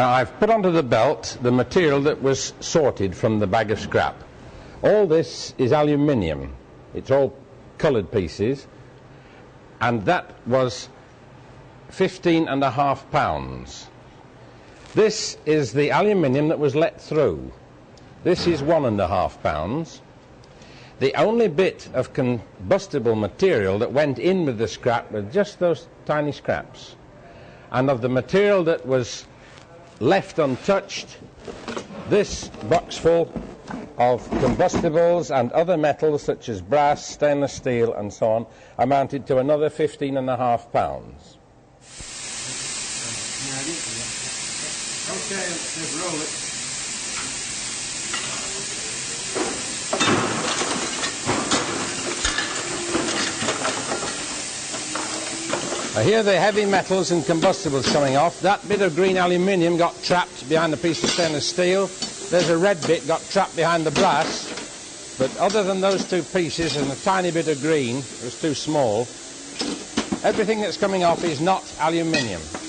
Now I've put onto the belt the material that was sorted from the bag of scrap. All this is aluminium. It's all coloured pieces. And that was 15 and a half pounds. This is the aluminium that was let through. This is one and a half pounds. The only bit of combustible material that went in with the scrap were just those tiny scraps. And of the material that was left untouched, this box full of combustibles and other metals such as brass, stainless steel and so on amounted to another 15 and a half pounds. Okay, I hear the heavy metals and combustibles coming off. That bit of green aluminium got trapped behind a piece of stainless steel. There's a red bit got trapped behind the brass. But other than those two pieces and a tiny bit of green, it was too small, everything that's coming off is not aluminium.